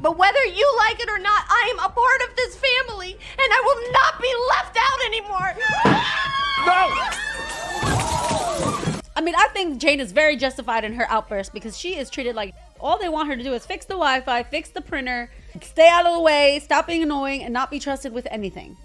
But whether you like it or not, I am a part of this family, and I will not be left out anymore. No. I mean, I think Jane is very justified in her outburst because she is treated like all they want her to do is fix the Wi Fi, fix the printer, stay out of the way, stop being annoying, and not be trusted with anything.